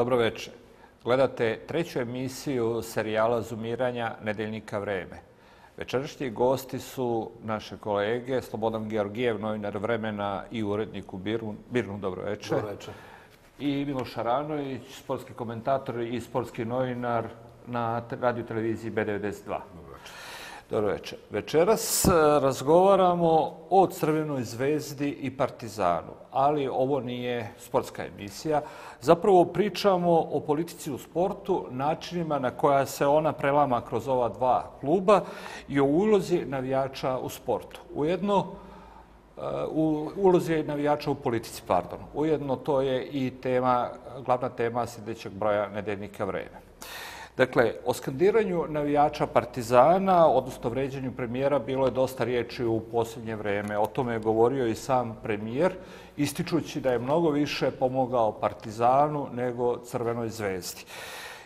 Dobro večer. Gledate treću emisiju serijala Zumiranja Nedeljnika Vreme. Večerašnji gosti su naše kolege Slobodan Georgijev, novinar Vremena i urednik u Birnu. Birnu, dobro večer. Dobro večer. I Miloš Aranović, sportski komentator i sportski novinar na radio televiziji B92. Dobro večer. Večeras e, razgovaramo o Crvenoj zvezdi i Partizanu, ali ovo nije sportska emisija. Zapravo pričamo o politici u sportu, načinima na koja se ona prelama kroz ova dva kluba i o ulozi navijača u sportu. Ujedno, e, u ulozi navijača u politici, pardon. Ujedno to je i tema, glavna tema sljedećeg broja nedeljnika vreme. Dakle, o skandiranju navijača Partizana, odnosno vređanju premijera, bilo je dosta riječi u posljednje vreme. O tome je govorio i sam premijer, ističući da je mnogo više pomogao Partizanu nego Crvenoj zvezdi.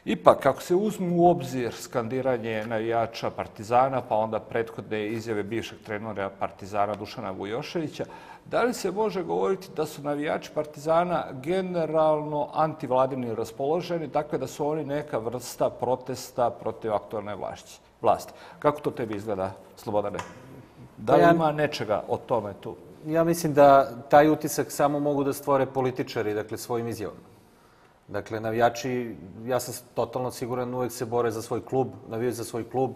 Ipak, kako se uzmu u obzir skandiranje navijača Partizana, pa onda prethodne izjave bivšeg trenora Partizana Dušana Vujoševića, da li se može govoriti da su navijači Partizana generalno antivladini raspoloženi, dakle da su oni neka vrsta protesta protiv aktualne vlasti? Kako to tebi izgleda, Slobodane? Da li pa ima nečega o tome tu? Ja mislim da taj utisak samo mogu da stvore političari, dakle, svojim izjavama. Dakle, navijači, ja sam totalno siguran, uvek se bore za svoj klub, navijaju za svoj klub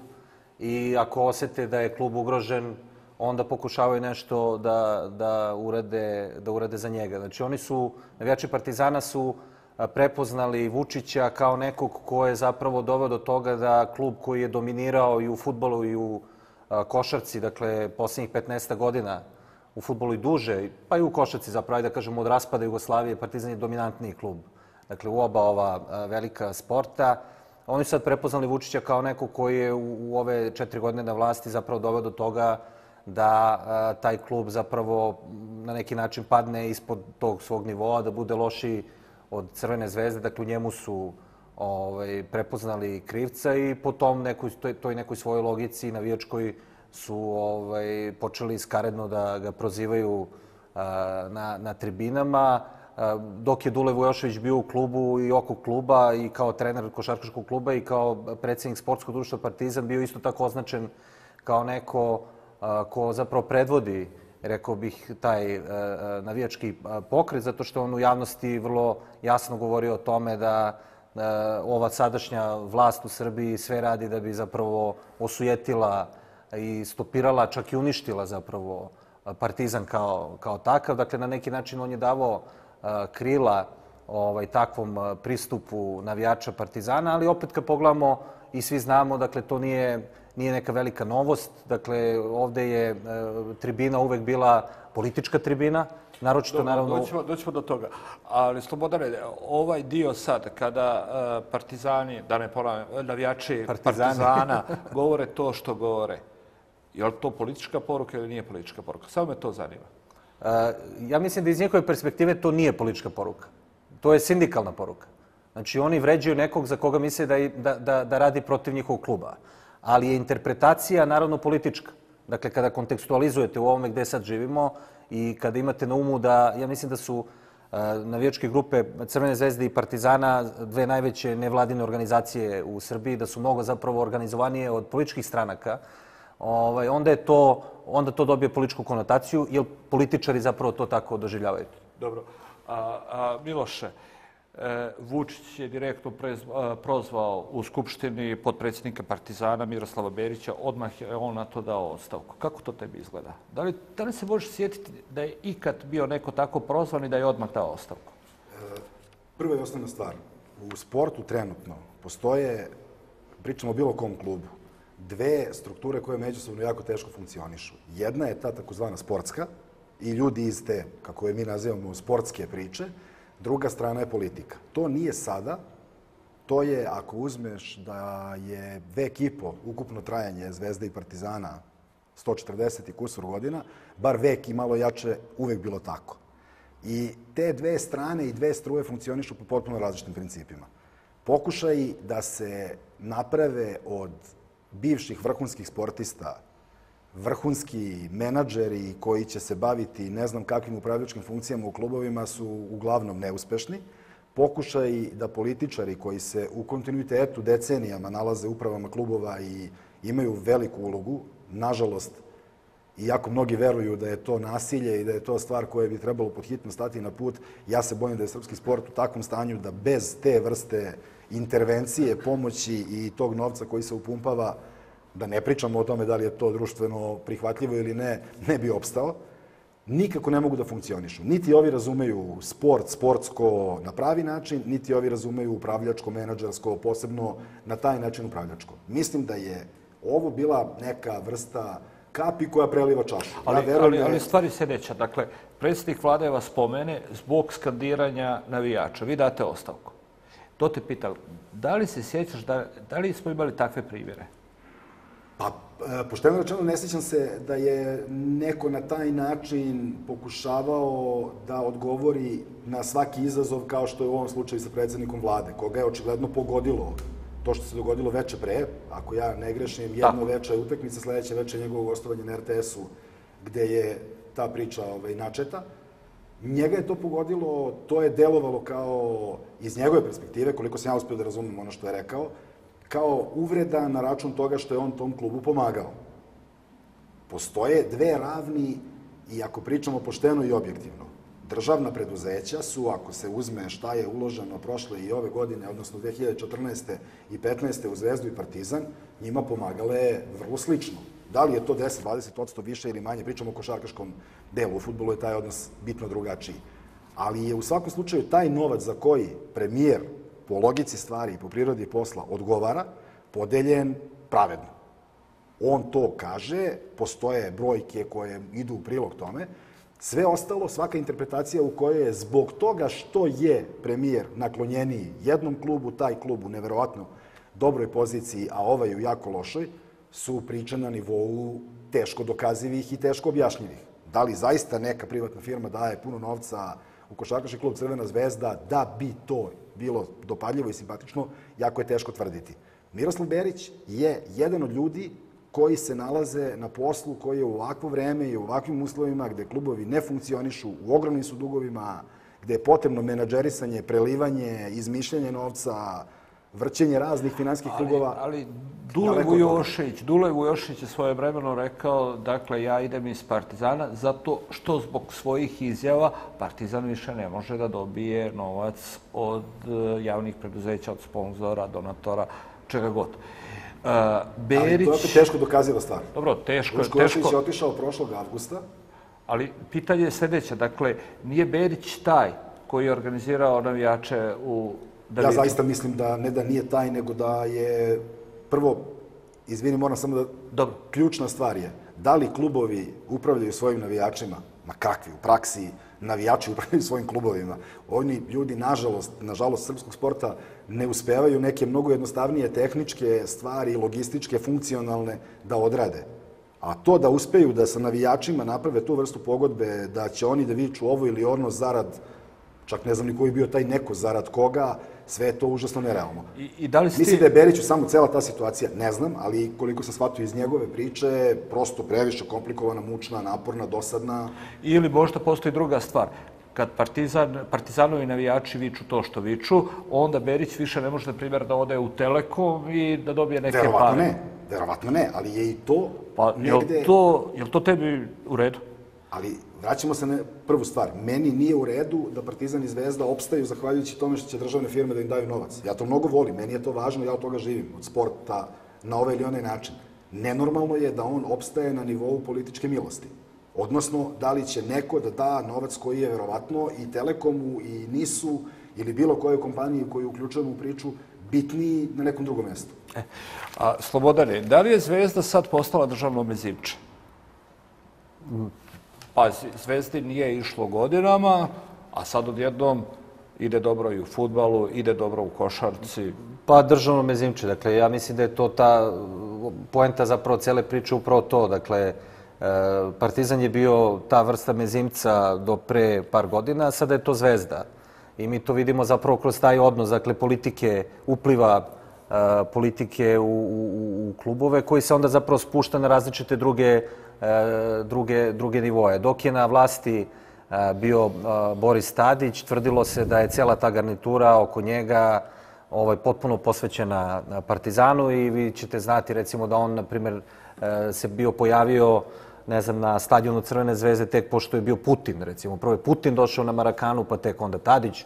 i ako osete da je klub ugrožen, onda pokušavaju nešto da, da, urade, da urade za njega. Znači, oni su, navijači Partizana su prepoznali Vučića kao nekog ko je zapravo doveo do toga da klub koji je dominirao i u futbolu i u košarci, dakle, posljednjih 15 godina, u futbolu i duže, pa i u košarci zapravo, da kažemo, od raspada Jugoslavije, Partizan je dominantniji klub dakle u oba ova velika sporta. Oni su sad prepoznali Vučića kao neko koji je u, ove četiri godine na vlasti zapravo doveo do toga da taj klub zapravo na neki način padne ispod tog svog nivoa, da bude loši od Crvene zvezde. Dakle, u njemu su ovaj, prepoznali krivca i po tom nekoj, toj, nekoj svojoj logici navijačkoj su ovaj, počeli skaredno da ga prozivaju na, na tribinama dok je Dule Vujošević bio u klubu i oko kluba i kao trener košarkaškog kluba i kao predsjednik sportskog društva Partizan bio isto tako označen kao neko ko zapravo predvodi rekao bih, taj navijački pokret, zato što on u javnosti vrlo jasno govorio o tome da ova sadašnja vlast u Srbiji sve radi da bi zapravo osujetila i stopirala, čak i uništila zapravo Partizan kao, kao takav. Dakle, na neki način on je davao krila ovaj, takvom pristupu navijača Partizana, ali opet kad pogledamo i svi znamo, dakle, to nije, nije neka velika novost. Dakle, ovde je e, tribina uvek bila politička tribina, naročito naravno... Doćemo, doćemo do toga. Ali, Slobodane, ovaj dio sad, kada uh, partizani, da ne ponavljam, navijači partizani. partizana govore to što govore, je li to politička poruka ili nije politička poruka? Samo me to zanima. Ja mislim da iz njihove perspektive to nije politička poruka. To je sindikalna poruka. Znači, oni vređaju nekog za koga misle da, da, da, da radi protiv njihovog kluba. Ali je interpretacija naravno politička. Dakle, kada kontekstualizujete u ovome gde sad živimo i kada imate na umu da, ja mislim da su navijačke grupe Crvene zvezde i Partizana, dve najveće nevladine organizacije u Srbiji, da su mnogo zapravo organizovanije od političkih stranaka, ovaj, onda, je to, onda to dobije političku konotaciju, jer političari zapravo to tako doživljavaju. Dobro. A, a, Miloše, e, Vučić je direktno prez, a, prozvao u Skupštini podpredsjednika Partizana Miroslava Berića, odmah je on na to dao ostavku. Kako to tebi izgleda? Da li, da li se možeš sjetiti da je ikad bio neko tako prozvan i da je odmah dao ostavku? E, prva i osnovna stvar. U sportu trenutno postoje, pričamo o bilo kom klubu, dve strukture koje međusobno jako teško funkcionišu. Jedna je ta takozvana sportska i ljudi iz te, kako je mi nazivamo, sportske priče. Druga strana je politika. To nije sada. To je, ako uzmeš da je vek i po ukupno trajanje Zvezde i Partizana 140 i kusur godina, bar vek i malo jače, uvek bilo tako. I te dve strane i dve struje funkcionišu po potpuno različitim principima. Pokušaj da se naprave od bivših vrhunskih sportista, vrhunski menadžeri koji će se baviti ne znam kakvim upravljačkim funkcijama u klubovima su uglavnom neuspešni. pokušaj da političari koji se u kontinuitetu decenijama nalaze upravama klubova i imaju veliku ulogu, nažalost, iako mnogi veruju da je to nasilje i da je to stvar koje bi trebalo pod hitno stati na put, ja se bojim da je srpski sport u takvom stanju da bez te vrste intervencije, pomoći i tog novca koji se upumpava, da ne pričamo o tome da li je to društveno prihvatljivo ili ne, ne bi opstao nikako ne mogu da funkcionišu. Niti ovi razumeju sport, sportsko na pravi način, niti ovi razumeju upravljačko, menadžersko, posebno na taj način upravljačko. Mislim da je ovo bila neka vrsta kapi koja preliva čašu. Ali, ja ali, ali stvari sljedeća. Dakle, predsjednik vlade vas spomene zbog skandiranja navijača. Vi date ostavku. To te pital, da li se sjećaš, da, da li smo imali takve primjere? Pa, e, pošteno rečeno, ne sjećam se da je neko na taj način pokušavao da odgovori na svaki izazov kao što je u ovom slučaju sa predsednikom vlade, koga je očigledno pogodilo to što se dogodilo veče pre, ako ja ne grešim, jedno veče utakmica, sledeće veče njegovo gostovanje na RTS-u, gde je ta priča ovaj, načeta. Njega je to pogodilo, to je delovalo kao, iz njegove perspektive, koliko sam ja uspio da razumem ono što je rekao, kao uvreda na račun toga što je on tom klubu pomagao. Postoje dve ravni i ako pričamo pošteno i objektivno, državna preduzeća su, ako se uzme šta je uloženo prošle i ove godine, odnosno 2014. i 15. u Zvezdu i Partizan, njima pomagale vrlo slično. Da li je to 10-20% više ili manje, pričamo o košarkaškom delu, u futbolu je taj odnos bitno drugačiji. Ali je u svakom slučaju taj novac za koji premijer po logici stvari i po prirodi posla odgovara, podeljen pravedno. On to kaže, postoje brojke koje idu u prilog tome, sve ostalo, svaka interpretacija u kojoj je zbog toga što je premijer naklonjeniji jednom klubu, taj klub u neverovatno dobroj poziciji, a ovaj u jako lošoj, su priče na nivou teško dokazivih i teško objašnjivih. Da li zaista neka privatna firma daje puno novca u košarkaški klub Crvena zvezda da bi to bilo dopadljivo i simpatično, jako je teško tvrditi. Miroslav Berić je jedan od ljudi koji se nalaze na poslu koji je u ovakvo vreme i u ovakvim uslovima gde klubovi ne funkcionišu, u ogromnim su dugovima, gde je potrebno menadžerisanje, prelivanje, izmišljanje novca, vrćenje raznih finanskih klubova. Ali, Dule Vujošić, Dule Vujošić je svoje vremeno rekao, dakle, ja idem iz Partizana zato što zbog svojih izjava Partizan više ne može da dobije novac od e, javnih preduzeća, od sponzora, donatora, čega god. Berić... Ali to je teško dokaziva stvar. Dobro, teško je. teško... je otišao prošlog avgusta. Ali pitanje je sledeće. Dakle, nije Berić taj koji je organizirao navijače u Da ja zaista mislim da ne da nije taj, nego da je prvo, izvini, moram samo da... Dobro. Ključna stvar je, da li klubovi upravljaju svojim navijačima? Ma kakvi, u praksi navijači upravljaju svojim klubovima. Oni ljudi, nažalost, nažalost, srpskog sporta ne uspevaju neke mnogo jednostavnije tehničke stvari, logističke, funkcionalne da odrade. A to da uspeju da sa navijačima naprave tu vrstu pogodbe, da će oni da viču ovo ili ono zarad, čak ne znam ni koji bio taj neko zarad koga, Sve je to užasno nerealno. I, i da li ste... Mislim da je Beriću samo cela ta situacija, ne znam, ali koliko sam shvatio iz njegove priče, prosto previše komplikovana, mučna, naporna, dosadna. Ili možda postoji druga stvar kad partizan, partizanovi navijači viču to što viču, onda Berić više ne može, na primjer, da ode u Telekom i da dobije neke verovatno pare. Verovatno ne, verovatno ne, ali je i to pa, negde... Jel to, jel to tebi u redu? Ali vraćamo se na prvu stvar. Meni nije u redu da Partizan i Zvezda opstaju zahvaljujući tome što će državne firme da im daju novac. Ja to mnogo volim, meni je to važno, ja od toga živim, od sporta, na ovaj ili onaj način. Nenormalno je da on opstaje na nivou političke milosti. Odnosno, da li će neko da da novac koji je verovatno i Telekomu i NIS-u ili bilo kojoj kompaniji koju uključujemo u priču bitniji na nekom drugom mestu. E, a, Slobodane, da li je Zvezda sad postala državno mezivče? Pazi, Zvezdi nije išlo godinama, a sad odjednom ide dobro i u futbalu, ide dobro u košarci. Pa državno mezimče, dakle, ja mislim da je to ta poenta zapravo cele priče upravo to, dakle, e, Partizan je bio ta vrsta mezimca do pre par godina, a sada je to zvezda. I mi to vidimo zapravo kroz taj odnos, dakle, politike upliva e, politike u, u, u klubove koji se onda zapravo spušta na različite druge druge, druge nivoje. Dok je na vlasti a, bio a, Boris Tadić, tvrdilo se da je cela ta garnitura oko njega ovaj, potpuno posvećena na Partizanu i vi ćete znati recimo da on, na primjer, e, se bio pojavio ne znam, na stadionu Crvene zvezde tek pošto je bio Putin, recimo. Prvo je Putin došao na Marakanu, pa tek onda Tadić.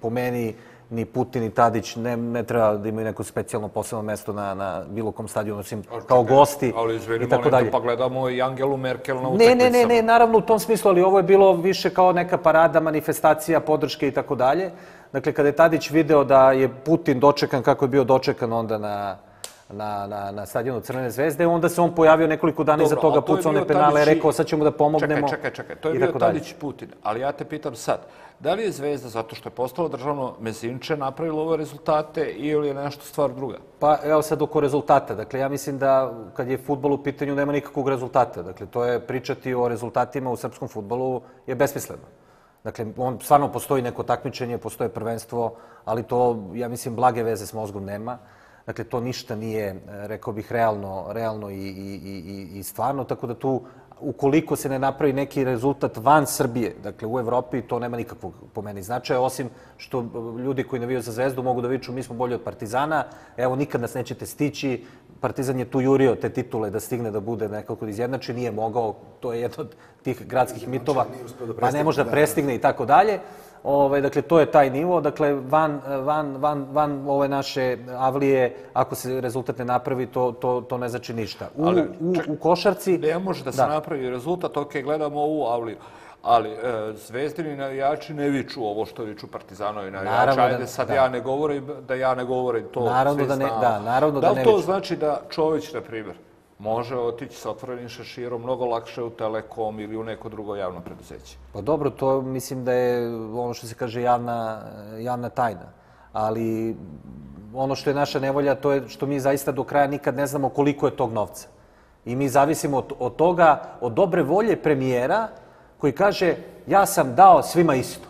Po meni, ni Putin ni Tadić ne, ne treba da imaju neko specijalno posebno mesto na, na bilo kom stadionu, osim kao gosti Ali izvini, i tako dalje. pa gledamo i Angelu Merkel na Ne, utakmicama. ne, ne, ne, naravno u tom smislu, ali ovo je bilo više kao neka parada, manifestacija, podrške i tako dalje. Dakle, kada je Tadić video da je Putin dočekan kako je bio dočekan onda na, na, na, na stadionu Crvene zvezde, onda se on pojavio nekoliko dana iza toga, pucao one penale, Tadić i- rekao sad ćemo da pomognemo. Čekaj, čekaj, čekaj. To je bio. Tadić Putin. Ali ja te pitam sad, da li je Zvezda, zato što je postalo državno mezinče, napravila ove rezultate ili je nešto stvar druga? Pa evo sad oko rezultata. Dakle, ja mislim da kad je futbol u pitanju nema nikakvog rezultata. Dakle, to je pričati o rezultatima u srpskom futbolu je besmisleno. Dakle, on stvarno postoji neko takmičenje, postoje prvenstvo, ali to, ja mislim, blage veze s mozgom nema. Dakle, to ništa nije, e, rekao bih, realno, realno i, i, i- i stvarno, tako da tu, ukoliko se ne napravi neki rezultat van Srbije, dakle u Evropi, to nema nikakvog po meni značaja, osim što e, ljudi koji navijaju za Zvezdu mogu da viču mi smo bolji od Partizana, evo nikad nas nećete stići, Partizan je tu jurio te titule da stigne da bude nekako izjednačen, nije mogao, to je jedno od tih gradskih mitova, nije uspeo da pa ne može da da. prestigne i tako dalje. Ovaj, dakle, to je taj nivo. Dakle, van, van, van, van ove naše avlije, ako se rezultat ne napravi, to, to, to ne znači ništa. U, Ali, u, u košarci... Ne može da se Da. napravi rezultat, ok, gledamo ovu Avliju. Ali e, zvezdini navijači ne viču ovo što viču Partizanovi navijači. Naravno da Ajde ne- sad da. ja ne govorim da ja ne govorim to. Naravno da ne- da, naravno da da li ne to viču. znači da Čović, na primjer, može otići sa otvorenim šeširom mnogo lakše u Telekom ili u neko drugo javno preduzeće? Pa dobro, to mislim da je ono što se kaže javna, javna tajna. Ali ono što je naša nevolja, to je što mi zaista do kraja nikad ne znamo koliko je tog novca. I mi zavisimo od, od toga, od dobre volje premijera koji kaže ja sam dao svima isto.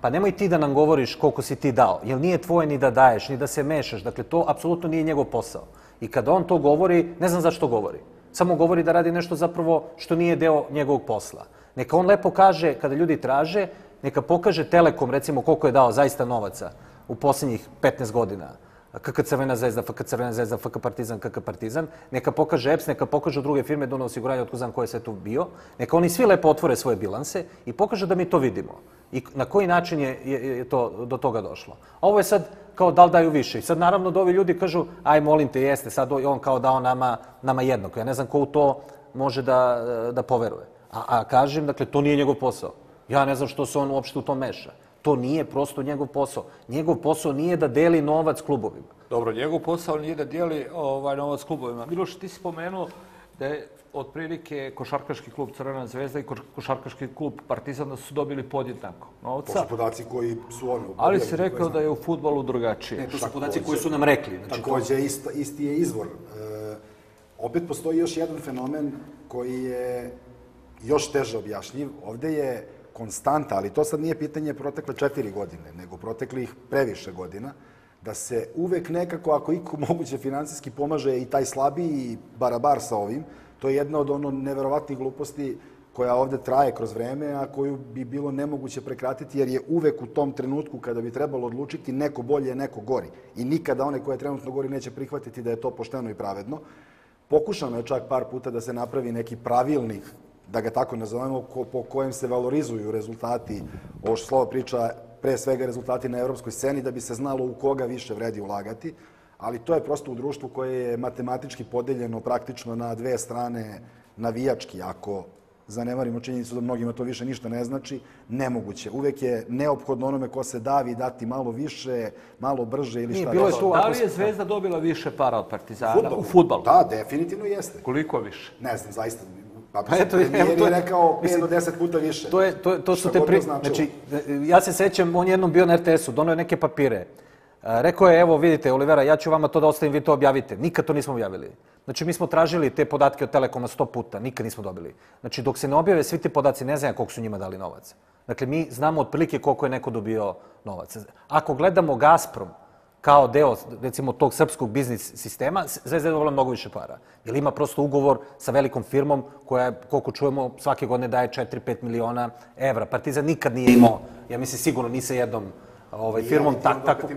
Pa nemoj ti da nam govoriš koliko si ti dao, jer nije tvoje ni da daješ, ni da se mešaš. Dakle, to apsolutno nije njegov posao. I kada on to govori, ne znam zašto govori. Samo govori da radi nešto zapravo što nije deo njegovog posla. Neka on lepo kaže, kada ljudi traže, neka pokaže Telekom, recimo, koliko je dao zaista novaca u posljednjih 15 godina. KK Crvena zvezda, FK Crvena zvezda, FK Partizan, KK Partizan. Neka pokaže EPS, neka pokažu druge firme Dunav osiguranje, otko znam ko je sve tu bio. Neka oni svi lepo otvore svoje bilanse i pokažu da mi to vidimo. I na koji način je, je, je to do toga došlo. A Ovo je sad kao da li daju više. I sad naravno da ovi ljudi kažu, aj molim te, jeste, sad on kao dao nama, nama jednako. Ja ne znam ko u to može da, da poveruje. A, a kažem, dakle, to nije njegov posao. Ja ne znam što se on uopšte u to meša. To nije prosto njegov posao. Njegov posao nije da deli novac klubovima. Dobro, njegov posao nije da dijeli ovaj novac klubovima. Miloš, ti si spomenuo da je otprilike košarkaški klub Crvena zvezda i koš- košarkaški klub Partizan da su dobili podjednako To novca, su podaci koji su oni... ali si rekao da je u futbolu drugačije. To su podaci koji su nam rekli. Znači, to- Takođe, isto, isti je izvor. E, opet postoji još jedan fenomen koji je još teže objašnjiv. Ovde je konstanta, ali to sad nije pitanje protekle četiri godine, nego proteklih previše godina, da se uvek nekako, ako iko moguće finansijski pomaže i taj slabiji barabar sa ovim, to je jedna od ono neverovatnih gluposti koja ovde traje kroz vreme, a koju bi bilo nemoguće prekratiti, jer je uvek u tom trenutku kada bi trebalo odlučiti neko bolje, neko gori. I nikada one koje trenutno gori neće prihvatiti da je to pošteno i pravedno. Pokušano je čak par puta da se napravi neki pravilnik, da ga tako nazovemo, ko, po kojem se valorizuju rezultati, ovo što slovo priča, pre svega rezultati na evropskoj sceni, da bi se znalo u koga više vredi ulagati. Ali to je prosto u društvu koje je matematički podeljeno praktično na dve strane navijački. Ako zanemarimo činjenicu da mnogima to više ništa ne znači, nemoguće. Uvek je neophodno onome ko se davi dati malo više, malo brže ili Nije, šta bilo je tu- Da li je Zvezda dobila više para od Partizana Fudbal. u futbalu? Da, definitivno jeste. Koliko više? Ne znam, zaista. Pa, Pa eto, evo, to je rekao 5 mislim, do 10 puta više. To, je, to, to su te pri... Znači, ja se sećam, on je jednom bio na RTS-u, donio neke papire. A, Rekao je, evo vidite, Olivera, ja ću vama to da ostavim, vi to objavite. Nikad to nismo objavili. Znači, mi smo tražili te podatke od Telekoma sto puta, nikad nismo dobili. Znači, dok se ne objave svi ti podaci, ne znam koliko su njima dali novac. Dakle, mi znamo otprilike koliko je neko dobio novac. Ako gledamo Gazprom, kao deo, recimo, tog srpskog biznis sistema, Zvezda je dobila mnogo više para. Jer ima prosto ugovor sa velikom firmom koja, koliko čujemo, svake godine daje 4-5 miliona evra. Partizan nikad nije imao, ja mislim sigurno ni sa jednom ovaj, firmom tak, takvu,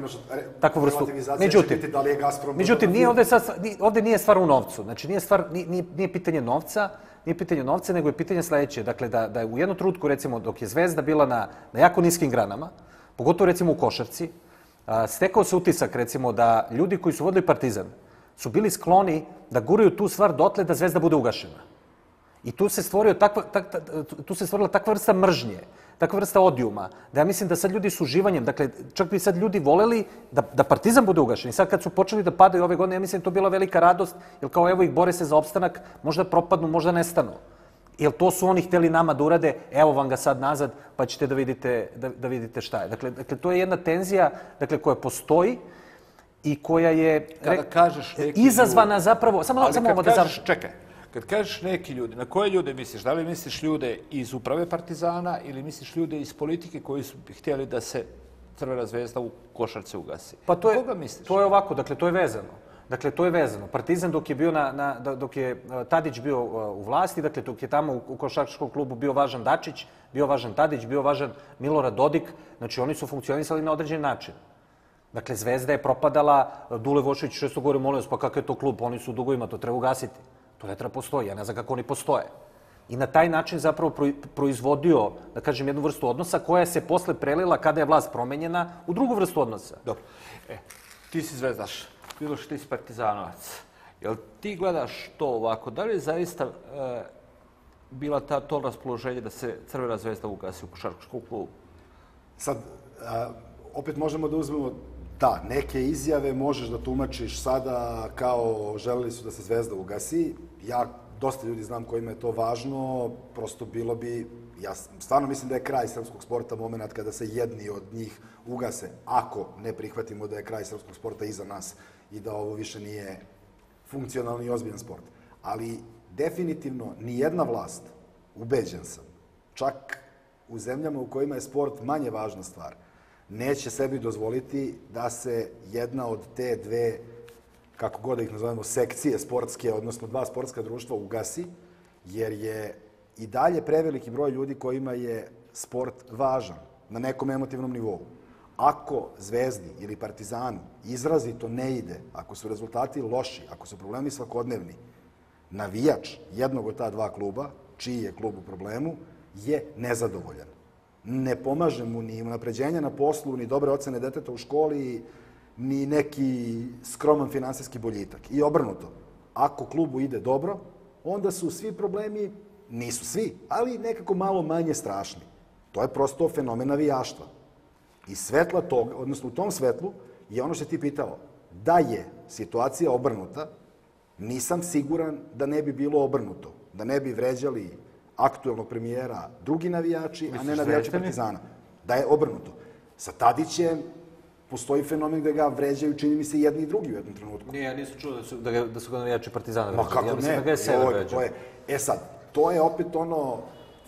takvu vrstu. Međutim, da li je Gazprom međutim nije ovde, sad, ovde nije stvar u novcu. Znači, nije, stvar, nije, nije, pitanje novca, nije pitanje novca, nego je pitanje sledeće. Dakle, da, da je u jednu trutku, recimo, dok je Zvezda bila na, na jako niskim granama, pogotovo recimo u košarci, stekao se utisak, recimo, da ljudi koji su vodili Partizan su bili skloni da guraju tu stvar dotle da Zvezda bude ugašena. I tu se stvorio takva, tak, tak, tu se stvorila takva vrsta mržnje, takva vrsta odijuma, da ja mislim da sad ljudi s uživanjem, dakle, čak bi sad ljudi voleli da, da Partizan bude ugašen. I sad kad su počeli da padaju ove godine, ja mislim da to bila velika radost, jer kao evo ih bore se za opstanak, možda propadnu, možda nestanu. Jer to su oni hteli nama da urade, evo vam ga sad nazad, pa ćete da vidite, da, da vidite šta je. Dakle, dakle, to je jedna tenzija dakle, koja postoji i koja je Kada kažeš neki izazvana ljudi- zapravo, samo, Ali samo kad ovo da kažeš, čekaj, kad kažeš neki ljudi, na koje ljude misliš? Da li misliš ljude iz uprave Partizana ili misliš ljude iz politike koji su htjeli da se Crvena zvezda u košarce ugasi? Pa to je, Koga misliš? to je ovako, dakle, to je vezano. Dakle, to je vezano. Partizan dok je bio na, na da- dok je uh, Tadić bio uh, u vlasti, dakle, dok je tamo u, košarkaškom klubu bio važan Dačić, bio važan Tadić, bio važan Milorad Dodik, znači oni su funkcionisali na određen način. Dakle, Zvezda je propadala, Dule Vošović često govori, molim vas, pa kakav je to klub, oni su u dugovima, to treba ugasiti. To ne treba postoji, ja ne znam kako oni postoje. I na taj način zapravo pro- proizvodio, da kažem, jednu vrstu odnosa koja se posle prelila kada je vlast promenjena u drugu vrstu odnosa. Dobro. E, ti si zvezdaš, Miloš, ti si partizanovac. Jel ti gledaš to ovako? Da li je zaista e, bila ta, to raspoloženje da se Crvena zvezda ugasi u košarkaškom klubu? Sad, a, opet možemo da uzmemo, da, neke izjave možeš da tumačiš sada kao želeli su da se Zvezda ugasi. Ja dosta ljudi znam kojima je to važno, prosto bilo bi, ja stvarno mislim da je kraj srpskog sporta moment kada se jedni od njih ugase, ako ne prihvatimo da je kraj srpskog sporta iza nas i da ovo više nije funkcionalni i ozbiljan sport. Ali definitivno ni jedna vlast, ubeđen sam, čak u zemljama u kojima je sport manje važna stvar, neće sebi dozvoliti da se jedna od te dve, kako god da ih nazovemo, sekcije sportske, odnosno dva sportska društva ugasi, jer je i dalje preveliki broj ljudi kojima je sport važan na nekom emotivnom nivou. Ako Zvezdi ili Partizanu izrazito ne ide, ako su rezultati loši, ako su problemi svakodnevni, navijač jednog od ta dva kluba, čiji je klub u problemu, je nezadovoljan. Ne pomaže mu ni unapređenje na poslu, ni dobre ocene deteta u školi, ni neki skroman finansijski boljitak. I obrnuto, ako klubu ide dobro, onda su svi problemi, nisu svi, ali nekako malo manje strašni. To je prosto fenomen navijaštva. I svetla tog, odnosno u tom svetlu je ono što ti pitao, da je situacija obrnuta, nisam siguran da ne bi bilo obrnuto, da ne bi vređali aktuelnog premijera drugi navijači, a ne Misliš navijači Zvezdani? Partizana. Da je obrnuto. Sa Tadićem postoji fenomen da ga vređaju, čini mi se, jedni i drugi u jednom trenutku. Nije, ja nisam čuo da su, da, ga, da su ga navijači Partizana Ma vređali. kako ja ne? da ga je Sever vređao. e sad, to je opet ono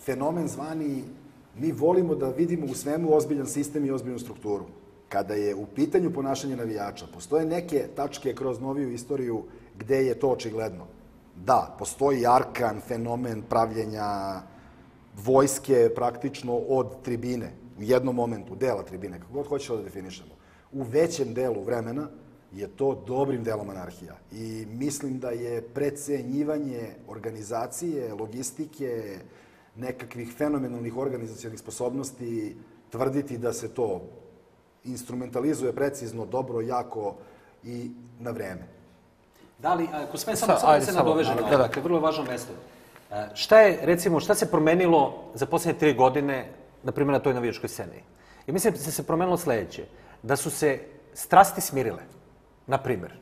fenomen zvani, mi volimo da vidimo u svemu ozbiljan sistem i ozbiljnu strukturu. Kada je u pitanju ponašanje navijača, postoje neke tačke kroz noviju istoriju gde je to očigledno. Da, postoji arkan, fenomen pravljenja vojske praktično od tribine, u jednom momentu, dela tribine, kako god hoćeš da definišemo. U većem delu vremena je to dobrim delom anarhija. I mislim da je precenjivanje organizacije, logistike, nekakvih fenomenalnih organizacijalnih sposobnosti tvrditi da se to instrumentalizuje precizno, dobro, jako i na vreme. Da li, ako sme samo, Sa- samo da ajde, se da, na da. ovo, dakle, vrlo važno mesto. E, Šta je, recimo, šta se promenilo za poslednje tri godine, na primjer, na toj navijačkoj sceni? I mislim da se promenilo sledeće, da su se strasti smirile, na primjer.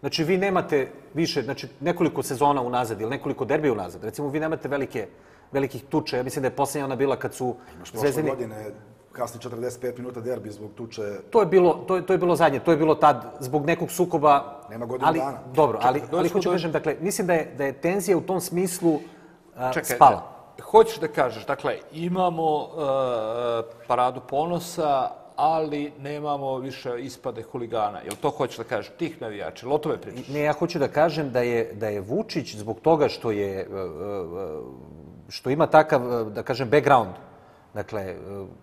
Znači, vi nemate više, znači, nekoliko sezona unazad ili nekoliko derbija unazad. Recimo, vi nemate velike, velikih tuča. Ja mislim da je poslednja ona bila kad su Imaš prošle Zvezdini... godine kasni 45 minuta derbi zbog tuče To je bilo to je, to je bilo zadnje, to je bilo tad zbog nekog sukoba. Nema godinu ali, dana. Dobro, ali Čekaj, ali hoću do- kažem dakle mislim da je da je tenzija u tom smislu a, Čekaj, spala. da, hoćeš da kažeš, dakle, imamo uh, paradu ponosa, ali nemamo više ispade huligana. Jel to hoćeš da kažeš? Tih navijača, ili o tome pričaš? Ne, ja hoću da kažem da je, da je Vučić zbog toga što je, e, e, što ima takav, e, da kažem, background, dakle,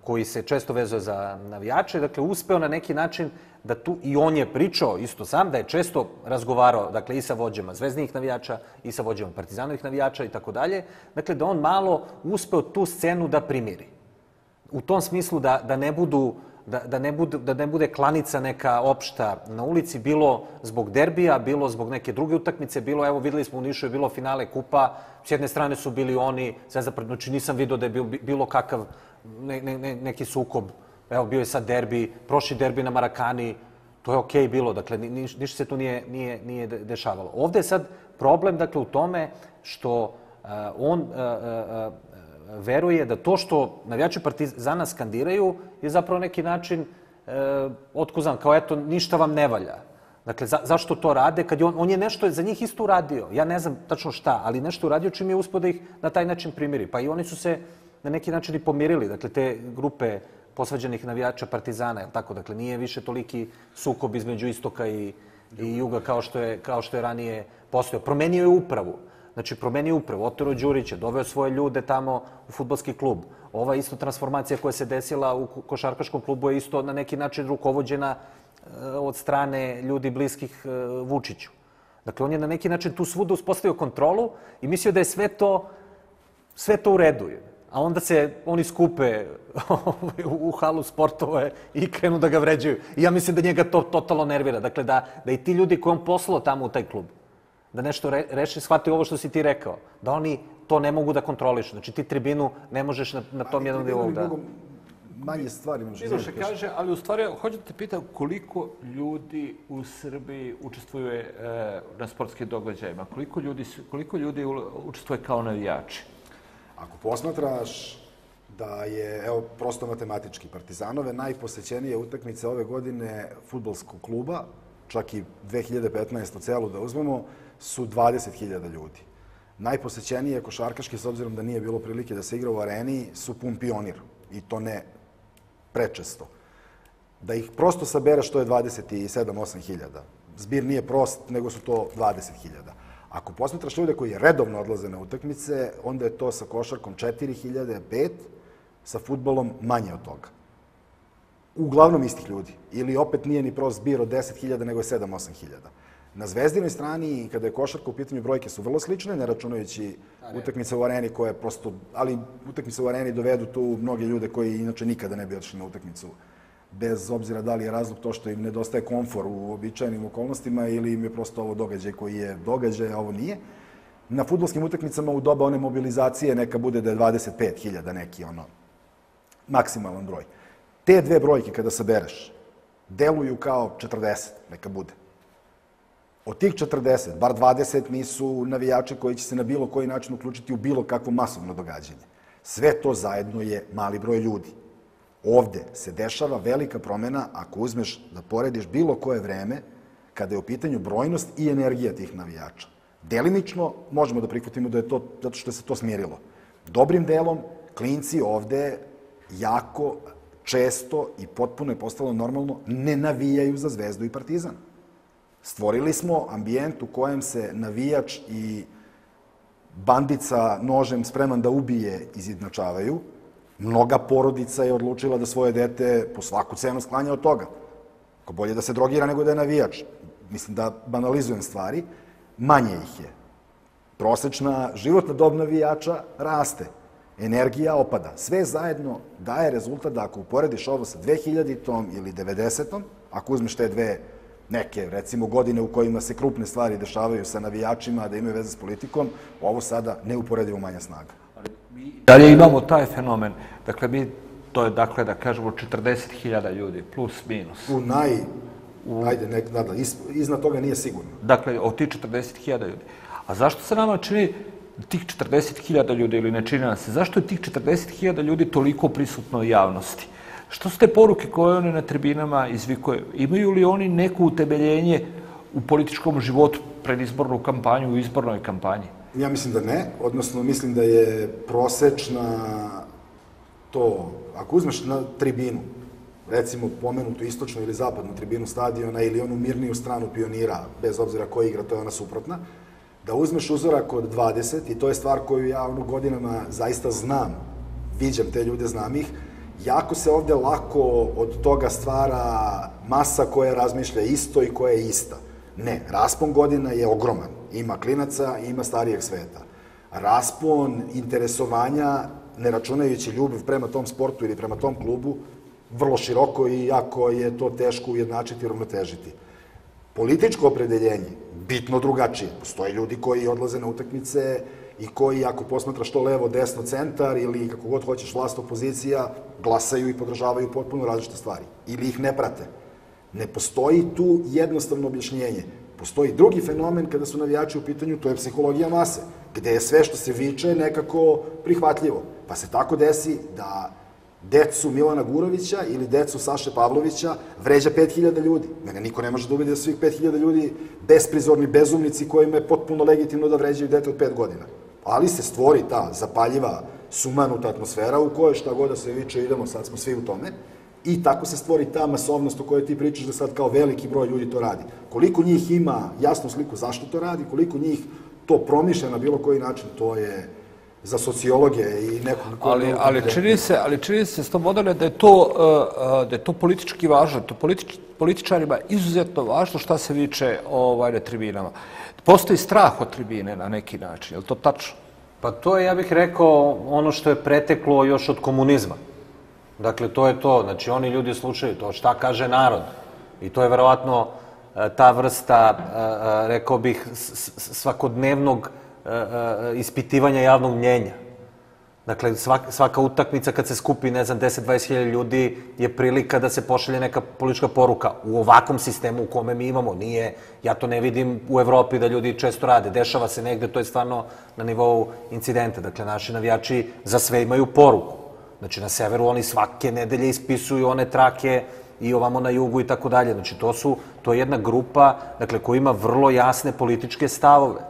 koji se često vezuje za navijače, dakle, uspeo na neki način da tu, i on je pričao isto sam, da je često razgovarao, dakle, i sa vođama zvezdnih navijača, i sa vođama partizanovih navijača i tako dalje, dakle, da on malo uspeo tu scenu da primiri. U tom smislu da, da ne budu da, da, ne bude, da ne bude klanica neka opšta na ulici, bilo zbog derbija, bilo zbog neke druge utakmice, bilo, evo videli smo u Nišu je bilo finale kupa, s jedne strane su bili oni, Zvezda znači nisam vidio da je bil, bilo kakav ne, ne, ne, neki sukob, evo bio je sad derbi, prošli derbi na Marakani, to je okej okay bilo, dakle ni, ništa se tu nije, nije, nije dešavalo. Ovde je sad problem, dakle, u tome što uh, on uh, uh, veruje da to što navijači Partizana skandiraju je zapravo neki način e, otkuzan, kao eto, ništa vam ne valja. Dakle, za, zašto to rade? Kad je on, on je nešto za njih isto uradio. Ja ne znam tačno šta, ali nešto uradio čim je uspio da ih na taj način primiri. Pa i oni su se na neki način i pomirili. Dakle, te grupe posvađenih navijača Partizana, jel tako? Dakle, nije više toliki sukob između istoka i, i juga kao što je, kao što je ranije postojao. Promenio je upravu. Znači, promenio upravo, otero Đurića, doveo svoje ljude tamo u futbalski klub. Ova isto transformacija koja se desila u košarkaškom klubu je isto na neki način rukovođena eh, od strane ljudi bliskih eh, Vučiću. Dakle, on je na neki način tu svuda uspostavio kontrolu i mislio da je sve to, sve to u redu. A onda se oni skupe u halu sportove i krenu da ga vređaju. I ja mislim da njega to totalno nervira. Dakle, da, da i ti ljudi koji on poslao tamo u taj klub, da nešto re, reši, shvati ovo što si ti rekao. Da oni to ne mogu da kontrolišu. Znači ti tribinu ne možeš na, na tom jednom nivou da... Manje stvari možeš Miloše kaže, ali u stvari, hoću da te pitam koliko ljudi u Srbiji učestvuje e, na sportskim događajima? Koliko ljudi, koliko ljudi učestvuje kao navijači? Ako posmatraš da je, evo, prosto matematički, Partizanove najposećenije utakmice ove godine futbolskog kluba, čak i 2015. celu da uzmemo, su 20.000 ljudi. Najposećenije košarkaške, s obzirom da nije bilo prilike da se igra u areni, su pun pionir. I to ne prečesto. Da ih prosto sabere što je 27-8 hiljada. Zbir nije prost, nego su to 20 hiljada. Ako posmetraš ljude koji redovno odlaze na utakmice, onda je to sa košarkom 4000, 5, sa futbolom manje od toga. Uglavnom istih ljudi. Ili opet nije ni prost zbir od 10.000, nego je 7-8 hiljada. Na zvezdinoj strani, kada je košarka u pitanju, brojke su vrlo slične, ne računajući utakmice u areni koje prosto, ali utakmice u areni dovedu tu mnoge ljude koji inače nikada ne bi otišli na utakmicu bez obzira da li je razlog to što im nedostaje komfor u običajnim okolnostima ili im je prosto ovo događaj koji je događaj, a ovo nije. Na futbolskim utakmicama u doba one mobilizacije neka bude da je 25.000 neki ono maksimalan broj. Te dve brojke kada sabereš, deluju kao 40, neka bude. Od tih 40, bar 20 nisu navijači koji će se na bilo koji način uključiti u bilo kakvo masovno događanje. Sve to zajedno je mali broj ljudi. Ovde se dešava velika promena ako uzmeš da porediš bilo koje vreme kada je u pitanju brojnost i energija tih navijača. Delimično možemo da prihvatimo da je to zato što se to smirilo. Dobrim delom klinci ovde jako često i potpuno je postalo normalno ne navijaju za Zvezdu i Partizan. Stvorili smo ambijent u kojem se navijač i bandica nožem spreman da ubije izjednačavaju. Mnoga porodica je odlučila da svoje dete po svaku cenu sklanja od toga. Ako bolje da se drogira nego da je navijač. Mislim da banalizujem stvari. Manje ih je. Prosečna životna dob navijača raste. Energija opada. Sve zajedno daje rezultat da ako uporediš ovo sa 2000-tom ili 90-tom, ako uzmeš te dve neke, recimo, godine u kojima se krupne stvari dešavaju sa navijačima, da imaju veze s politikom, ovo sada neuporedivo manja snaga. Dalje imamo taj fenomen. Dakle, mi, to je, dakle, da kažemo, 40.000 ljudi, plus, minus. U naj... U... Ajde, nek, da, da, iz, iznad toga nije sigurno. Dakle, od tih 40.000 ljudi. A zašto se nama čini tih 40.000 ljudi ili ne čini nam se, zašto je tih 40.000 ljudi toliko prisutno u javnosti? Što su te poruke koje one na tribinama izvikuje? Imaju li oni neko utemeljenje u političkom životu pred izbornu kampanju, u izbornoj kampanji? Ja mislim da ne, odnosno mislim da je prosečna to, ako uzmeš na tribinu, recimo pomenutu istočnu ili zapadnu tribinu stadiona ili onu mirniju stranu pionira, bez obzira ko igra, to je ona suprotna, da uzmeš uzorak od 20 i to je stvar koju ja ono godinama zaista znam, viđam te ljude, znam ih, jako se ovde lako od toga stvara masa koja razmišlja isto i koja je ista. Ne, raspon godina je ogroman. Ima klinaca, ima starijeg sveta. Raspon interesovanja, ne računajući ljubav prema tom sportu ili prema tom klubu, vrlo široko i jako je to teško ujednačiti i ravnotežiti. Političko opredeljenje, bitno drugačije. Postoje ljudi koji odlaze na utakmice i koji, ako posmatra što levo, desno, centar ili kako god hoćeš vlast, opozicija, glasaju i podržavaju potpuno različite stvari. Ili ih ne prate. Ne postoji tu jednostavno objašnjenje. Postoji drugi fenomen kada su navijači u pitanju, to je psihologija mase, gde je sve što se viče nekako prihvatljivo. Pa se tako desi da decu Milana Gurovića ili decu Saše Pavlovića vređa 5000 ljudi. Mene niko ne može da ubedi da svih 5000 ljudi besprizorni bezumnici kojima je potpuno legitimno da vređaju dete od 5 godina. Ali se stvori ta zapaljiva, sumanuta atmosfera u kojoj šta god da se viče idemo, sad smo svi u tome. I tako se stvori ta masovnost o kojoj ti pričaš da sad kao veliki broj ljudi to radi. Koliko njih ima jasnu sliku zašto to radi, koliko njih to promišlja na bilo koji način, to je za sociologe i nekog ko ali, ali čini se, ali čini se Slobodane da je to uh, uh, da je to politički važno, to politič, političarima izuzetno važno šta se viče ovaj na tribinama. Postoji strah od tribine na neki način, je li to tačno? Pa to je, ja bih rekao, ono što je preteklo još od komunizma. Dakle, to je to. Znači, oni ljudi slušaju to šta kaže narod. I to je verovatno e, ta vrsta, e, e, rekao bih, svakodnevnog ispitivanja javnog mnjenja. Dakle, svaka, svaka utakmica kad se skupi, ne znam, 10-20 hiljada ljudi je prilika da se pošalje neka politička poruka u ovakvom sistemu u kome mi imamo. Nije, ja to ne vidim u Evropi da ljudi često rade. Dešava se negde, to je stvarno na nivou incidenta. Dakle, naši navijači za sve imaju poruku. Znači, na severu oni svake nedelje ispisuju one trake i ovamo na jugu i tako dalje. Znači, to su, to je jedna grupa, dakle, koja ima vrlo jasne političke stavove.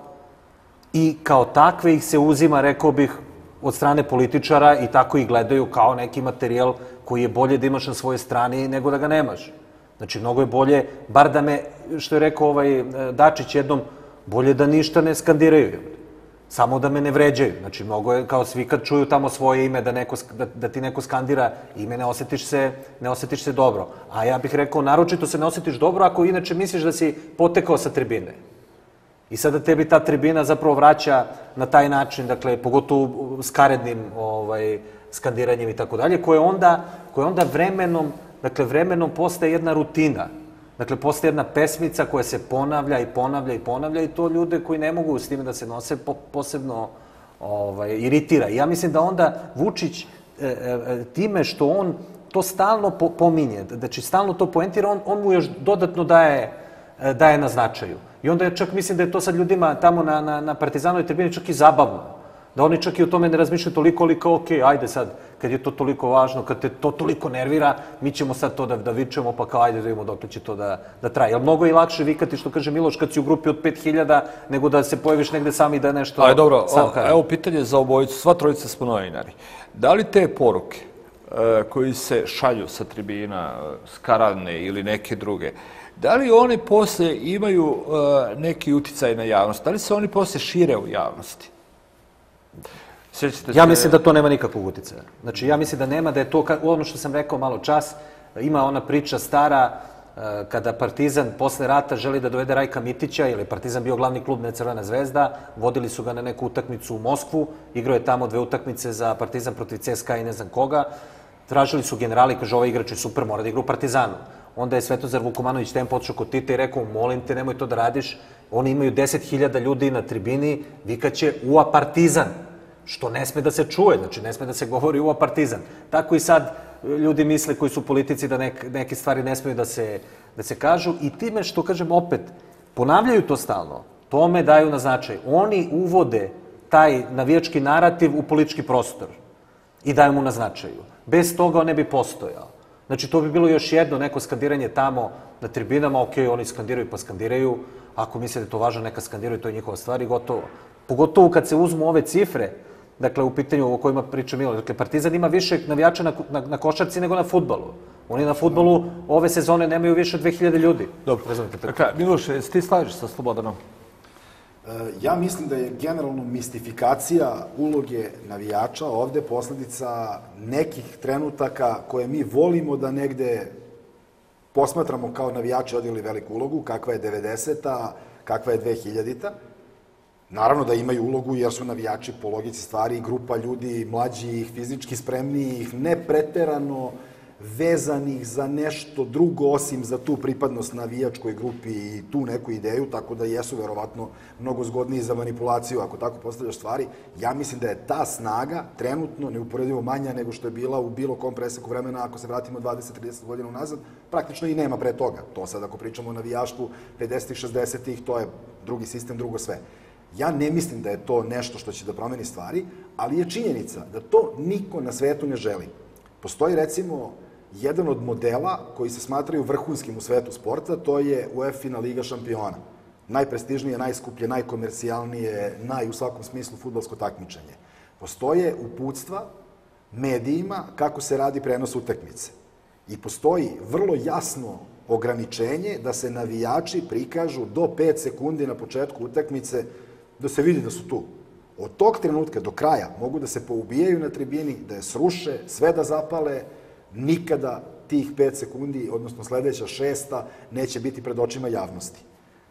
I kao takve ih se uzima, rekao bih, od strane političara i tako ih gledaju kao neki materijal koji je bolje da imaš na svojoj strani nego da ga nemaš. Znači, mnogo je bolje, bar da me, što je rekao ovaj Dačić jednom, bolje da ništa ne skandiraju samo da me ne vređaju. Znači, mnogo je, kao svi kad čuju tamo svoje ime, da, neko, da, da ti neko skandira ime, ne osetiš, se, ne osetiš se dobro. A ja bih rekao, naročito se ne osetiš dobro ako inače misliš da si potekao sa tribine. I sada tebi ta tribina zapravo vraća na taj način, dakle, pogotovo skarednim ovaj, skandiranjem i tako dalje, koje onda, koje onda vremenom, dakle, vremenom postaje jedna rutina. Dakle, postoje jedna pesmica koja se ponavlja i ponavlja i ponavlja i to ljude koji ne mogu s time da se nose po, posebno ovaj, iritira. I ja mislim da onda Vučić e, e, time što on to stalno po, pominje, znači stalno to poentira, on, on mu još dodatno daje, e, daje na značaju. I onda ja čak mislim da je to sad ljudima tamo na, na, na Partizanovoj tribini čak i zabavno da oni čak i o tome ne razmišljaju toliko koliko, ok, ajde sad, kad je to toliko važno, kad te to toliko nervira, mi ćemo sad to da, da vičemo, pa kao ajde da vidimo dok će to da, da traje. Jer mnogo je lakše vikati, što kaže Miloš, kad si u grupi od 5000, nego da se pojaviš negde sami da nešto Aj, dobro, sam kaže. Evo pitanje za obojicu, sva trojica smo novinari. Da li te poruke e, koji se šalju sa tribina, skaradne ili neke druge, da li oni posle imaju e, neki uticaj na javnost? Da li se oni posle šire u javnosti? Sjećate ja mislim da to nema nikakvog uticaja. Znači, ja mislim da nema, da je to, ono što sam rekao malo čas, ima ona priča stara, e, kada Partizan posle rata želi da dovede Rajka Mitića, jer je Partizan bio glavni klub, ne Crvena zvezda, vodili su ga na neku utakmicu u Moskvu, igrao je tamo dve utakmice za Partizan protiv CSKA i ne znam koga, tražili su generali, kaže, ovaj igrač je super, mora da igra u Partizanu. Onda je Svetozar Vukomanović tem počeo kod Tita i rekao, molim te, nemoj to da radiš, oni imaju 10.000 ljudi na tribini, vikaće u Partizan što ne sme da se čuje, znači ne sme da se govori u partizan. Tako i sad e, ljudi misle koji su politici da nek, neke stvari ne smeju da se, da se kažu i time što, kažem, opet, ponavljaju to stalno, tome daju na značaj. Oni uvode taj navijački narativ u politički prostor i daju mu na značaju. Bez toga on ne bi postojao. Znači, to bi bilo još jedno neko skandiranje tamo na tribinama, ok, oni skandiraju pa skandiraju, ako misle da je to važno, neka skandiraju, to je njihova stvar i gotovo. Pogotovo kad se uzmu ove cifre, dakle, u pitanju o kojima priča Milo. Dakle, Partizan ima više navijača na, na, na košarci nego na futbalu. Oni na futbolu ove sezone nemaju više od 2000 ljudi. Dobro. Razumete? Tako- Dakle, Miloše, jesi ti slažeš sa Slobodanom? E, Ja mislim da je generalno mistifikacija uloge navijača ovde posledica nekih trenutaka koje mi volimo da negde posmatramo kao navijači odjeli veliku ulogu, kakva je 90-a, kakva je 2000-ta. Naravno da imaju ulogu jer su navijači po logici stvari grupa ljudi mlađih, fizički spremnijih, ne preterano vezanih za nešto drugo osim za tu pripadnost navijačkoj grupi i tu neku ideju, tako da jesu verovatno mnogo zgodniji za manipulaciju ako tako postavljaš stvari. Ja mislim da je ta snaga trenutno neuporedivo manja nego što je bila u bilo kom preseku vremena ako se vratimo 20-30 godina unazad, praktično i nema pre toga. To sad ako pričamo o navijaštvu 50-ih, 60-ih, to je drugi sistem, drugo sve. Ja ne mislim da je to nešto što će da promeni stvari, ali je činjenica da to niko na svetu ne želi. Postoji recimo jedan od modela koji se smatraju vrhunskim u svetu sporta, to je UEFA Liga šampiona. Najprestižnije, najskuplje, najkomercijalnije, naj u svakom smislu futbolsko takmičenje. Postoje uputstva medijima kako se radi prenos utakmice. I postoji vrlo jasno ograničenje da se navijači prikažu do 5 sekundi na početku utakmice da se vidi da su tu. Od tog trenutka do kraja mogu da se poubijaju na tribini, da je sruše, sve da zapale, nikada tih 5 sekundi, odnosno sledeća šesta, neće biti pred očima javnosti.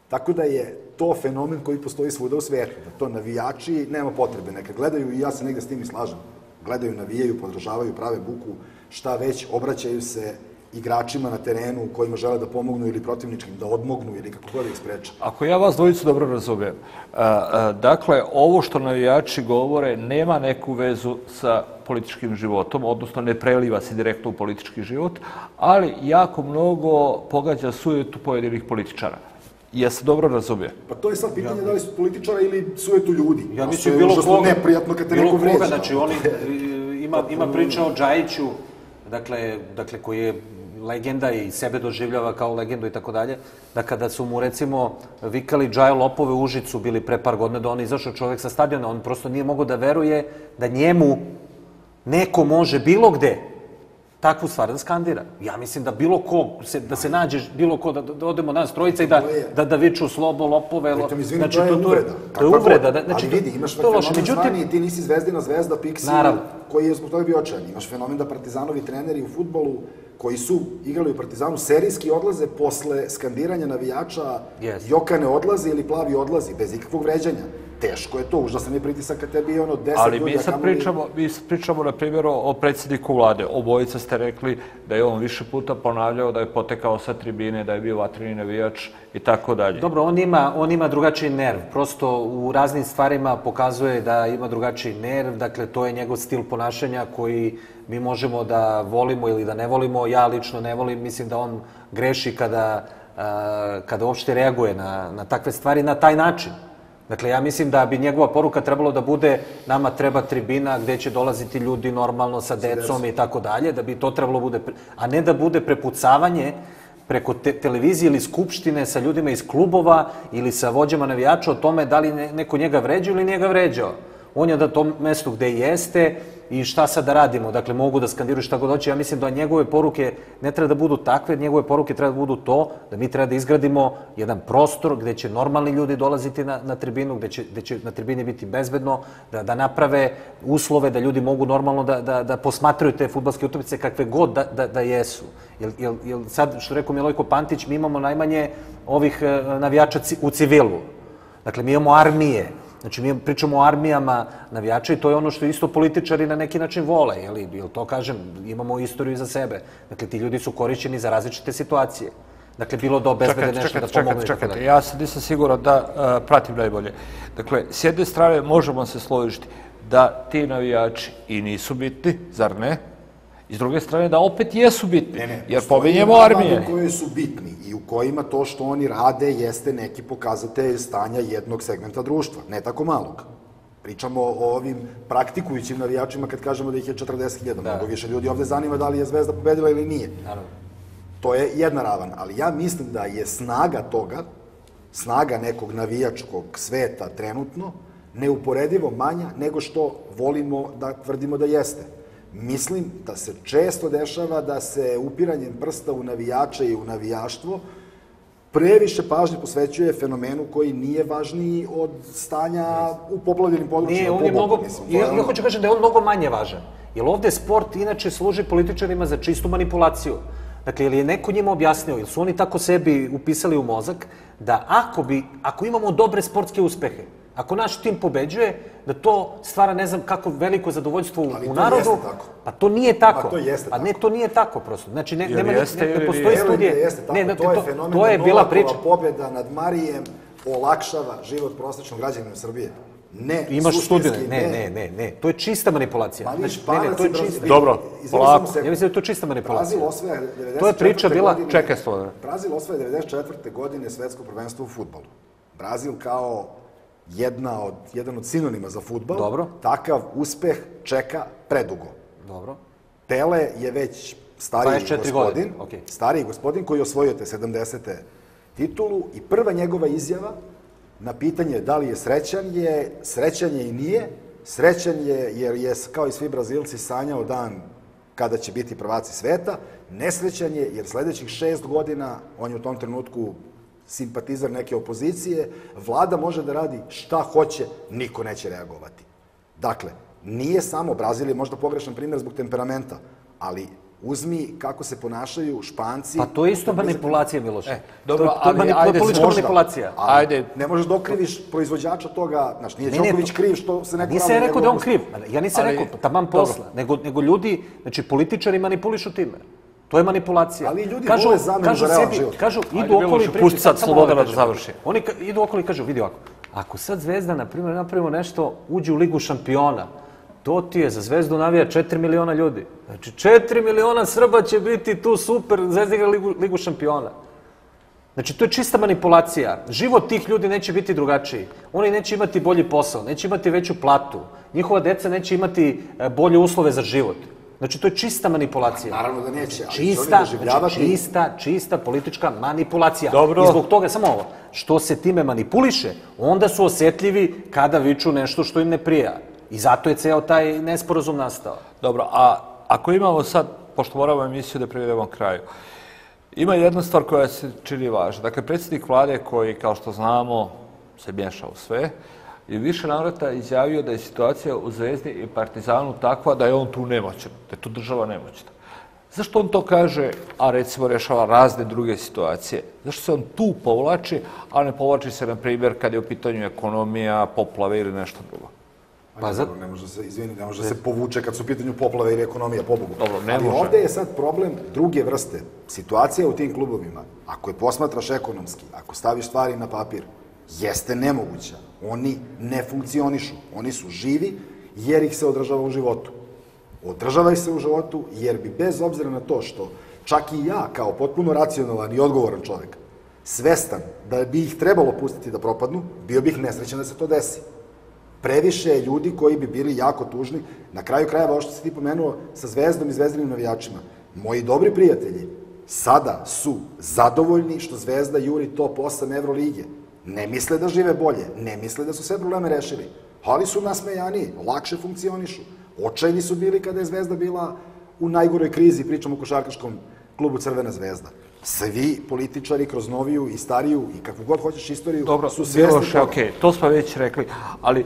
Tako da je to fenomen koji postoji svuda u svetu. Da to navijači nema potrebe. Neka gledaju i ja se negde s tim i slažem. Gledaju, navijaju, podržavaju, prave buku, šta već, obraćaju se igračima na terenu kojima žele da pomognu ili protivničkim da odmognu ili kako god da ih spreče. Ako ja vas dvojicu dobro razumijem, a, a, dakle, ovo što navijači govore nema neku vezu sa političkim životom, odnosno ne preliva se direktno u politički život, ali jako mnogo pogađa sujetu pojedinih političara. Ja se dobro razumije. Pa to je sad pitanje da li su političara ili sujetu ljudi. Ja mislim bilo koga. neprijatno kad te bilo neko vređa. Koga, znači oni, ima, ima priča o Džajiću, dakle, dakle, koji je legenda i sebe doživljava kao legendu i tako dalje, da kada su mu recimo vikali Džajo lopove u Užicu bili pre par godina da on izašao čovek sa stadiona, on prosto nije mogao da veruje da njemu neko može bilo gde takvu stvar da skandira. Ja mislim da bilo ko, se, da se nađe bilo ko, da, da odemo nas trojica i da, da, da viču slobo, lopove. lo- Pritom, izvini, to je uvreda. To je uvreda. Da, znači, Ali vidi, imaš to loše. Međutim, zvani, ti nisi zvezdina zvezda, Pixi, Naravno. koji je zbog toga bio očajan. Imaš fenomen da partizanovi treneri u futbolu koji su igrali u Partizanu serijski odlaze posle skandiranja navijača Jeste. Jokane odlazi ili Plavi odlazi, bez ikakvog vređanja. Teško je to, užasan je pritisak kad tebi je ono 10 Ali ljudi, mi sad pričamo, mi sad pričamo na primjer o, o predsjedniku vlade. Obojica ste rekli da je on više puta ponavljao da je potekao sa tribine, da je bio vatreni navijač i tako dalje. Dobro, on ima, on ima drugačiji nerv. Prosto u raznim stvarima pokazuje da ima drugačiji nerv. Dakle, to je njegov stil ponašanja koji mi možemo da volimo ili da ne volimo. Ja lično ne volim. Mislim da on greši kada, kada uopšte reaguje na, na takve stvari na taj način. Dakle, ja mislim da bi njegova poruka trebalo da bude nama treba tribina gde će dolaziti ljudi normalno sa decom i tako dalje, da bi to trebalo bude, a ne da bude prepucavanje preko te, televizije ili skupštine sa ljudima iz klubova ili sa vođama navijača o tome da li ne, neko njega vređao ili nije ga vređao. On je na tom mestu gde jeste i šta sad da radimo. Dakle, mogu da skandiraju šta god hoće. Ja mislim da njegove poruke ne treba da budu takve, njegove poruke treba da budu to, da mi treba da izgradimo jedan prostor gde će normalni ljudi dolaziti na, na tribinu, gde će, gde će na tribini biti bezbedno, da, da naprave uslove da ljudi mogu normalno da, da, da posmatraju te futbalske utakmice kakve god da, da, da jesu. Jel, jel, jel sad, što rekao Milojko Pantić, mi imamo najmanje ovih e, navijača u civilu. Dakle, mi imamo armije. Znači, mi pričamo o armijama navijača i to je ono što isto političari na neki način vole, jeli, jel to kažem, imamo istoriju za sebe. Dakle, ti ljudi su korišćeni za različite situacije. Dakle, bilo da obezbede Čekajte, nešto, čekajte, da pomogne. čekajte, čekajte. Ja sad nisam siguran da a, pratim najbolje. Dakle, s jedne strane možemo se složiti da ti navijači i nisu bitni, zar ne? I s druge strane da opet jesu bitni, Ne, ne, jer pominjemo armije. koje su bitni i u kojima to što oni rade jeste neki pokazatelj stanja jednog segmenta društva, ne tako malog. Pričamo o ovim praktikujućim navijačima kad kažemo da ih je 40.000. Da. Mnogo više ljudi ovde zanima da li je Zvezda pobedila ili nije. Naravno. To je jedna ravan, ali ja mislim da je snaga toga, snaga nekog navijačkog sveta trenutno, neuporedivo manja nego što volimo da tvrdimo da jeste. Mislim da se često dešava da se upiranjem prsta u navijače i u navijaštvo previše pažnje posvećuje fenomenu koji nije važniji od stanja u poplavljenim područjima. Nije, on je mnogo, mislim, ja, ja hoću kažem da je on mnogo manje važan. Jer ovde sport inače služi političarima za čistu manipulaciju. Dakle, ili je neko njima objasnio, ili su oni tako sebi upisali u mozak, da ako, bi, ako imamo dobre sportske uspehe, ako naš tim pobeđuje, da to stvara ne znam kako veliko zadovoljstvo u, Ali u to narodu. jeste tako. Pa to nije tako. Pa to jeste Pa ne, tako. to nije tako prosto. Znači, ne, nema, ne, jeste ne, ne postoji studije. jeste tako, ne, ne, to je fenomen to je bila priča. pobjeda nad Marijem olakšava život prosječnog građanina Srbije. Ne, Imaš studije. suštinski Ne, ne, ne, ne. To je čista manipulacija. Ma vi Znači, ne, ne, to je čista. Dobro, polako. Ja mislim da je to čista manipulacija. Brazil osvaja 94. To je priča bila- godine- Čekaj. Brazil osvaja 94. godine svetsko prvenstvo u futbolu. Brazil kao jedna od, jedan od sinonima za futbol. Dobro. Takav uspeh čeka predugo. Dobro. Pele je već stariji 24 gospodin, godine, okej. stariji gospodin koji je osvojio te 70. titulu i prva njegova izjava na pitanje da li je srećan je, srećan je i nije, srećan je jer je kao i svi Brazilci sanjao dan kada će biti prvaci sveta, nesrećan je jer sledećih šest godina, on je u tom trenutku simpatizar neke opozicije, vlada može da radi šta hoće, niko neće reagovati. Dakle, nije samo, Brazil je možda pogrešan primjer zbog temperamenta, ali uzmi kako se ponašaju Španci. Pa to je isto manipulacija, Miloše. E, dobro, to, to, ali je manip- to ajde, politička Možda, manipulacija. ali Ajde. Ne možeš da okriviš proizvođača toga, znaš, nije Ne, ne, Đoković kriv što se neko... Nisam rekao da je on kriv. Ja nisam Ali- rekao, pa taman posla. Nego, nego ljudi, znači političari manipulišu time. To je manipulacija. Ali ljudi vole zamenu za realan život. Kažu, Ajde, idu okolo i Miloše, pričaju... pusti sad Slobodana da završi. Oni ka, idu okolo i kažu, vidi ovako, ako sad Zvezda, na primjer, napravimo nešto, uđe u Ligu šampiona, to ti je, za Zvezdu navija 4 miliona ljudi. Znači, 4 miliona Srba će biti tu super, Zvezda igra Ligu, Ligu šampiona. Znači, to je čista manipulacija. Život tih ljudi neće biti drugačiji. Oni neće imati bolji posao, neće imati veću platu. Njihova deca neće imati e, bolje uslove za život. Znači, to je čista manipulacija. Naravno da neće, ali će Čista, oni znači, čista, čista politička manipulacija. Dobro. I zbog toga, samo ovo, što se time manipuliše, onda su osetljivi kada viču nešto što im ne prija. I zato je ceo taj nesporazum nastao. Dobro, a ako imamo sad, pošto moramo emisiju da privedemo kraju, ima jedna stvar koja se čini važna. Dakle, predsjednik vlade koji, kao što znamo, se miješa u sve, je više navrata izjavio da je situacija u Zvezdi i Partizanu takva da je on tu nemoćan, da je tu država nemoćna. Zašto on to kaže, a recimo rešava razne druge situacije? Zašto se on tu povlači, a ne povlači se, na primjer, kad je u pitanju ekonomija, poplave ili nešto drugo? Pa Pa za... za- ne može se, izvini, ne može se povuče kad su u pitanju poplave ili ekonomija, pobogu. Dobro, ne Ali može. ovde je sad problem druge vrste. Situacija u tim klubovima, ako je posmatraš ekonomski, ako staviš stvari na papir, jeste nemoguća. Oni ne funkcionišu. Oni su živi jer ih se održava u životu. Održava ih se u životu jer bi bez obzira na to što čak i ja kao potpuno racionalan i odgovoran čovek svestan da bi ih trebalo pustiti da propadnu, bio bih nesrećan da se to desi. Previše je ljudi koji bi bili jako tužni. Na kraju krajeva, ovo što si ti pomenuo sa zvezdom i zvezdanim navijačima. Moji dobri prijatelji sada su zadovoljni što zvezda juri top 8 Evrolige. Ne misle da žive bolje, ne misle da su sve probleme rešili, ali su nasmejaniji, lakše funkcionišu. Očajni su bili kada je zvezda bila u najgoroj krizi, pričamo o košarkaškom klubu Crvena zvezda. Svi političari kroz noviju i stariju i kakvu god hoćeš istoriju Dobro, su svjesni toga. okej, to smo već rekli, ali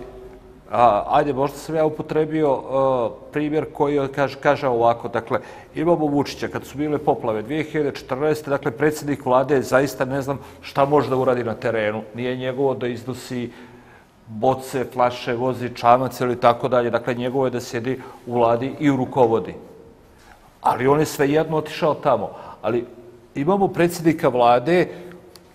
a, ajde, možda sam ja upotrebio a, primjer koji kaže, kaže ovako, dakle, imamo Vučića, kad su bile poplave 2014. Dakle, predsjednik vlade zaista ne znam šta može da uradi na terenu. Nije njegovo da iznosi boce, flaše, vozi čamac ili tako dalje. Dakle, njegovo je da sjedi u vladi i u rukovodi. Ali on je svejedno otišao tamo. Ali imamo predsjednika vlade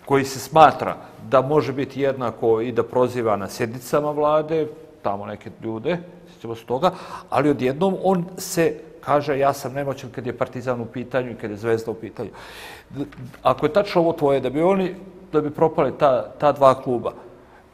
koji se smatra da može biti jednako i da proziva na sjednicama vlade, tamo neke ljude, sjećamo se toga, ali odjednom on se kaže ja sam nemoćan kad je Partizan u pitanju i kad je Zvezda u pitanju. Ako je tačno ovo tvoje, da bi oni, da bi propali ta, ta dva kluba,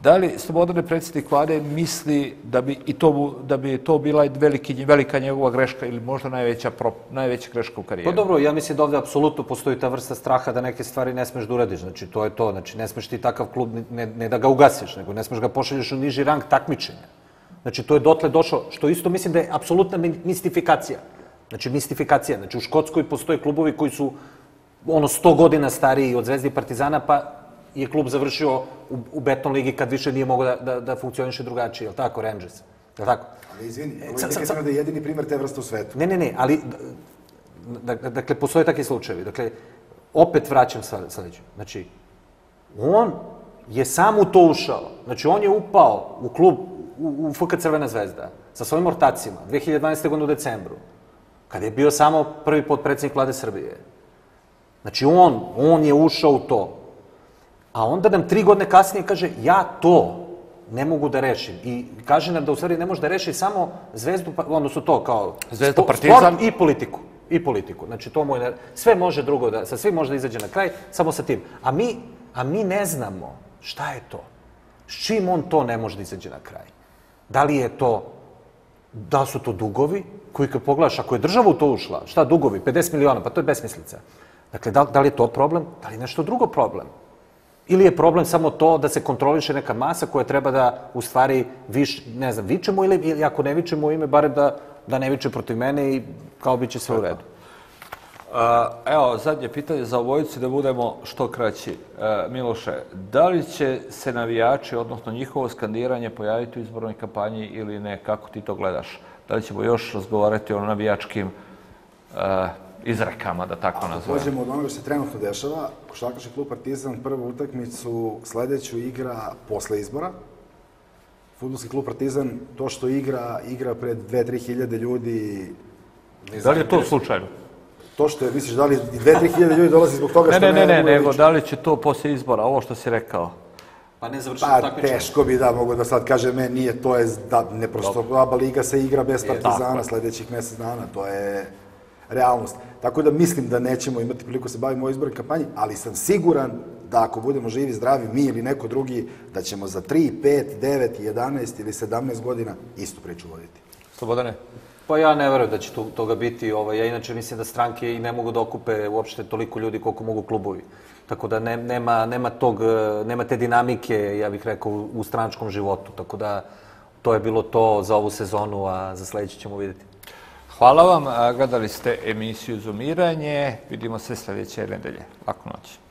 da li slobodane predsjednik vlade misli da bi, i to, da bi to bila veliki, velika njegova greška ili možda najveća, pro, najveća greška u Pa karijeri? dobro, ja mislim da ovde apsolutno postoji ta vrsta straha da neke stvari ne smeš da uradiš. Znači, to je to. Znači, ne smeš ti takav klub ne, ne da ga ugasiš, nego ne smeš ga pošalješ u niži rang takmičenja. Znači, to je dotle došlo, što isto mislim da je apsolutna mi- mistifikacija. Znači, mistifikacija. Znači, u Škotskoj postoje klubovi koji su ono 100 godina stariji od Zvezde i Partizana, pa je klub završio u, u beton ligi kad više nije mogao da, da, da funkcioniše drugačije, je li tako, Rangers? Je li tako? Ali izvini, E, ovo sad- je sad- da je jedini primjer te vrste u svetu. Ne, ne, ne, ali, da- da- dakle, postoje takvi slučajevi. Dakle, opet vraćam sa sledeću. Znači, on je sam u to ušao. Znači, on je upao u klub, u, u FK Crvena zvezda, sa svojim ortacima, 2012. godine u decembru, kada je bio samo prvi potpredsjednik vlade Srbije. Znači, on, on je ušao u to. A onda nam tri godine kasnije kaže, ja to ne mogu da rešim. I kaže nam da u stvari ne može da reši samo zvezdu, pa, odnosno to kao Zvezdu, spo- Partizan. i politiku. I politiku. Znači, to mu je, ne- sve može drugo da, sa svim može da izađe na kraj, samo sa tim. A mi, a mi ne znamo šta je to. S čim on to ne može da izađe na kraj? Da li je to da su to dugovi koji kad pogledaš, ako je država u to ušla, šta dugovi, 50 miliona, pa to je besmislica. Dakle, da, da li je to problem, da li je nešto drugo problem? Ili je problem samo to da se kontroliše neka masa koja treba da, u stvari, viš, ne znam, vičemo ili, ili ako ne vičemo ime, barem da, da ne viče protiv mene i kao biće sve u redu. Evo, zadnje pitanje za obojicu da budemo što kraći. E, Miloše, da li će se navijači, odnosno njihovo skandiranje pojaviti u izbornoj kampanji ili ne? Kako ti to gledaš? Da li ćemo još razgovarati o navijačkim e, izrekama, da tako nazovem? Pođemo od onoga što se trenutno dešava. Košarkaški klub Partizan prvu utakmicu sledeću igra posle izbora. Futbolski klub Partizan to što igra, igra pred 2-3 hiljade ljudi. Da li je to slučajno? To što je, misliš, da li 2-3 hiljade ljudi dolazi zbog toga Ne, što ne, ne, ne, mogu nego da li će to posle izbora, ovo što si rekao? Pa ne završimo Pa teško bi da mogu da sad kažem, ne, nije, to je, da, ne prosto, aba liga se igra bez Partizana tako. sledećih mesec dana, to je realnost. Tako da mislim da nećemo imati priliku da se bavimo o izbornoj kampanji, ali sam siguran da ako budemo živi, zdravi, mi ili neko drugi, da ćemo za 3, 5, 9, 11 ili 17 godina istu priču voditi. Slobodane? Pa ja ne verujem da će to, toga biti. Ovaj, ja inače mislim da stranke i ne mogu da okupe uopšte toliko ljudi koliko mogu klubovi. Tako da ne, nema, nema, tog, nema te dinamike, ja bih rekao, u, stranačkom životu. Tako da to je bilo to za ovu sezonu, a za sledeće ćemo videti. Hvala vam, gledali ste emisiju Zoomiranje, vidimo se sledeće nedelje. Laku noć.